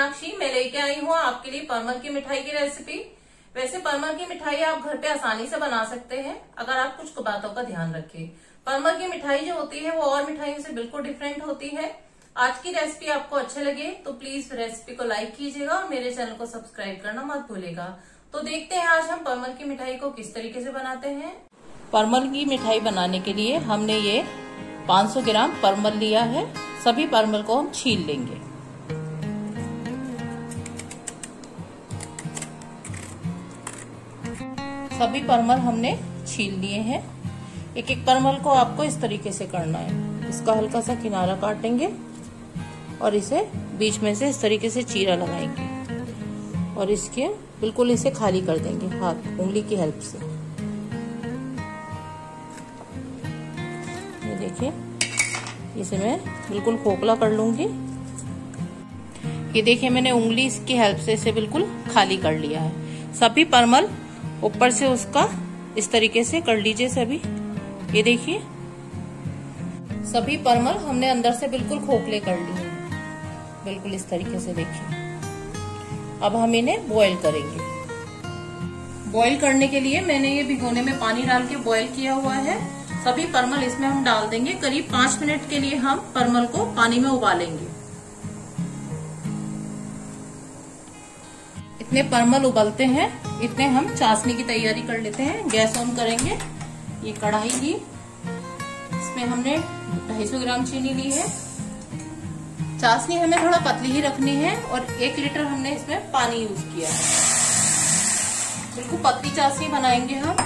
मीनाक्षी, मैं लेके आई हूँ आपके लिए परमल की मिठाई की रेसिपी वैसे परमल की मिठाई आप घर पे आसानी से बना सकते हैं, अगर आप कुछ बातों का ध्यान रखें। परमल की मिठाई जो होती है, वो और मिठाइयों से बिल्कुल डिफरेंट होती है। आज की रेसिपी आपको अच्छे लगे तो प्लीज़ रेसिपी को लाइक कीजिएगा और मेरे चैनल को सब्सक्राइब करना मत भूलेगा। तो देखते हैं आज हम परमल की मिठाई को किस तरीके से बनाते हैं। परमल की मिठाई बनाने के लिए हमने ये 500 ग्राम परमल लिया है। सभी परमल को हम छील लेंगे। सभी परमल हमने छील लिए हैं। एक एक परमल को आपको इस तरीके से करना है। इसका हल्का सा किनारा काटेंगे और इसे बीच में से इस तरीके से चीरा लगाएँगे और इसके बिल्कुल इसे खाली कर देंगे हाथ, उंगली की हेल्प से। ये देखिए, इसे मैं बिल्कुल खोखला कर लूँगी। ये देखिए, मैंने उंगली की हेल्प से इसे बिल्कुल खाली कर लिया है। सभी परमल ऊपर से उसका इस तरीके से कर लीजिए सभी। ये देखिए। सभी परमल हमने अंदर से बिल्कुल खोखले कर लिए। बिल्कुल इस तरीके से देखिए। अब हम इन्हें बॉईल करेंगे। बॉईल करने के लिए मैंने ये भिगोने में पानी डाल के बॉईल किया हुआ है। सभी परमल इसमें हम डाल देंगे। करीब पाँच मिनट के लिए हम परमल को पानी में उबालेंगे। इतने परमल उबलते हैं, इतने हम चाशनी की तैयारी कर लेते हैं। गैस ऑन करेंगे। ये कढ़ाई ली। इसमें हमने 250 ग्राम चीनी ली है। चाशनी हमें थोड़ा पतली ही रखनी है और एक लीटर हमने इसमें पानी यूज़ किया है। बिल्कुल पतली चाशनी बनाएँगे हम।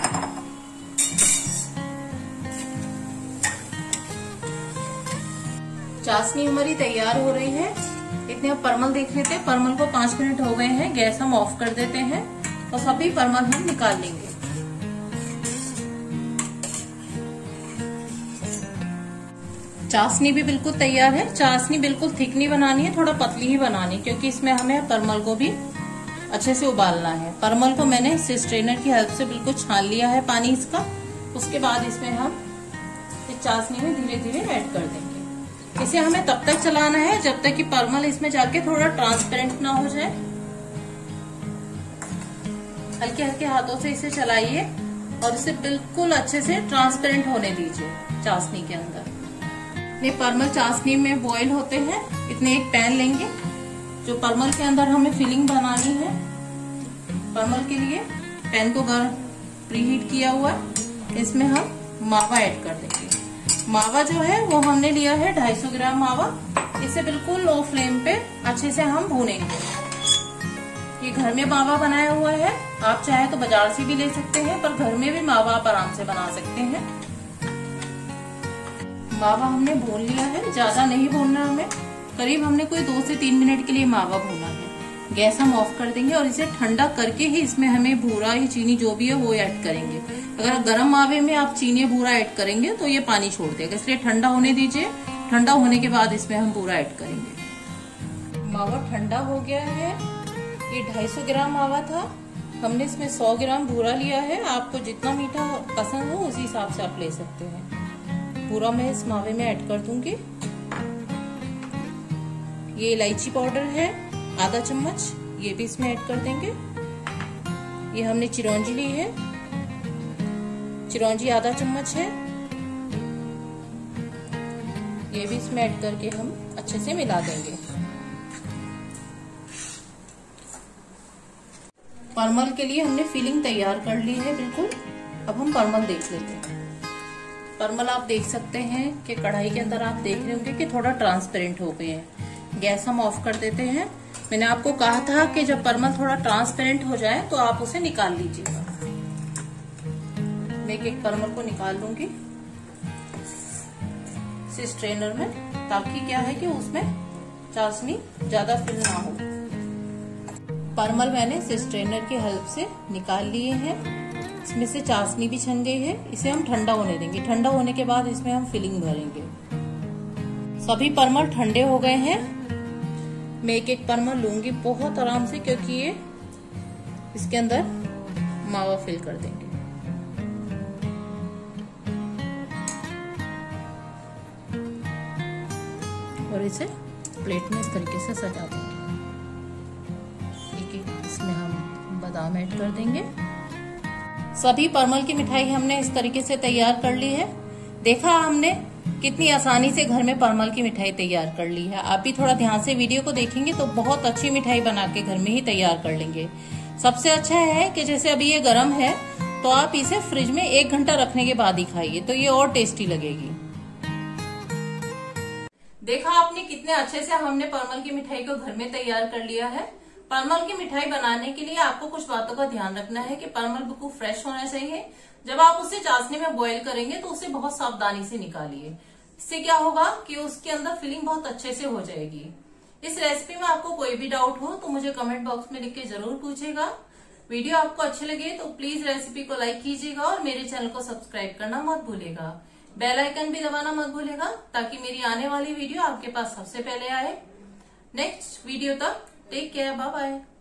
चाशनी हमारी तैयार हो रही है। इतने अब परमल देख लेते हैं। परमल को पाँच मिनट हो गए हैं, गैस हम ऑफ़ कर देते हैं और सभी परमल हम निकाल लेंगे। चाशनी भी बिल्कुल तैयार है। चाशनी बिल्कुल थिक नहीं बनानी है, थोड़ा पतली ही बनानी क्योंकि इसमें हमें परमल को भी अच्छे से उबालना है। परमल को मैंने स्ट्रेनर की हेल्प से बिल्कुल छान लिया है पानी इसका। उसके बाद इसमें हम इस चाशनी में धीरे धीरे ऐड कर देंगे। इसे हमें तब तक चलाना है जब तक कि परमल इसमें जाके थोड़ा ट्रांसपेरेंट ना हो जाए। हल्के हल्के हाथों से इसे चलाइए और इसे बिल्कुल अच्छे से ट्रांसपेरेंट होने दीजिए चाशनी के अंदर। ये परमल चाशनी में बॉईल होते हैं। इतने एक पैन लेंगे, जो परमल के अंदर हमें फिलिंग बनानी है। परमल के लिए पैन को गर्म प्रीहीट किया हुआ इसमें हम मावा ऐड कर देंगे। मावा जो है, वो हमने लिया है 250 ग्राम मावा। इसे बिल्कुल लो फ्लेम पे अच्छे से हम भूनेंगे। ये घर में मावा बनाया हुआ है। आप चाहे तो बाज़ार से भी ले सकते हैं, पर घर में भी मावा आप आराम से बना सकते हैं। मावा हमने भून लिया है, ज़्यादा नहीं भूनना हमें। करीब हमने कोई दो से तीन मिनट के लिए मावा भूना गैस हम ऑफ़ कर देंगे और इसे ठंडा करके ही इसमें हमें भूरा या चीनी जो भी है वो ऐड करेंगे। अगर गर्म मावे में आप चीनी भूरा ऐड करेंगे तो ये पानी छोड़ देगा। इसलिए ठंडा होने दीजिए। ठंडा होने के बाद इसमें हम भूरा ऐड करेंगे। मावा ठंडा हो गया है। ये 250 ग्राम मावा था। हमने इसमें 100 ग्राम भूरा लिया है। आपको जितना मीठा पसंद हो उसी हिसाब से आप ले सकते हैं। पूरा मैं इस मावे में ऐड कर दूँगी। ये इलायची पाउडर है। आधा चम्मच, ये भी इसमें ऐड कर देंगे। ये हमने चिरौंजी ली है। चिरौंजी आधा चम्मच है। ये भी इसमें ऐड करके हम अच्छे से मिला देंगे। परमल के लिए हमने फिलिंग तैयार कर ली है, बिल्कुल। अब हम परमल देख लेते हैं। परमल आप देख सकते हैं कि कढ़ाई के अंदर आप देख रहे होंगे कि थोड़ा ट्रांसपेरेंट हो गए हैं। गैस हम ऑफ़ कर देते हैं। मैंने आपको कहा था कि जब परमल थोड़ा ट्रांसपेरेंट हो जाए तो आप उसे निकाल लीजिएगा। मैं एक परमल को निकाल लूँगी। इस स्ट्रेनर में, ताकि क्या है कि उसमें चाशनी ज़्यादा फिल ना हो। परमल मैंने इस स्ट्रेनर की हेल्प से निकाल लिए हैं। इसमें से चाशनी भी छन गई है। इसे हम ठंडा होने देंगे। ठंडा होने के बाद इसमें हम फिलिंग भरेंगे। सभी परमल ठंडे हो गए हैं। मैं एक एक परमा लूँगी बहुत आराम से क्योंकि ये इसके अंदर मावा फिल कर देंगे और इसे प्लेट में इस तरीके से सजा देंगे एक एक इसमें हम बादाम ऐड कर देंगे सभी परमल की मिठाई हमने इस तरीके से तैयार कर ली है देखा हमने कितनी आसानी से घर में परमल की मिठाई तैयार कर ली है। आप भी थोड़ा ध्यान से वीडियो को देखेंगे तो बहुत अच्छी मिठाई बना के घर में ही तैयार कर लेंगे। सबसे अच्छा है कि जैसे अभी ये गर्म है तो आप इसे फ्रिज में एक घंटा रखने के बाद ही खाइए तो ये और टेस्टी लगेगी। देखा आपने कितने अच्छे से हमने परमल की मिठाई को घर में तैयार कर लिया है। परमल की मिठाई बनाने के लिए आपको कुछ बातों का ध्यान रखना है कि परमल बिल्कुल फ्रेश होना चाहिए। जब आप उसे चाशनी में बॉईल करेंगे तो उसे बहुत सावधानी से निकालिए। इससे क्या होगा कि उसके अंदर फिलिंग बहुत अच्छे से हो जाएगी। इस रेसिपी में आपको कोई भी डाउट हो तो मुझे कमेंट बॉक्स में लिख के ज़रूर पूछेगा। वीडियो आपको अच्छे लगे तो प्लीज़ रेसिपी को लाइक कीजिएगा और मेरे चैनल को सब्सक्राइब करना मत भूलेगा। बेल आइकन भी दबाना मत भूलेगा ताकि मेरी आने वाली वीडियो आपके पास सबसे पहले आए। नेक्स्ट वीडियो तक Take care. Bye bye.